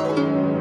Música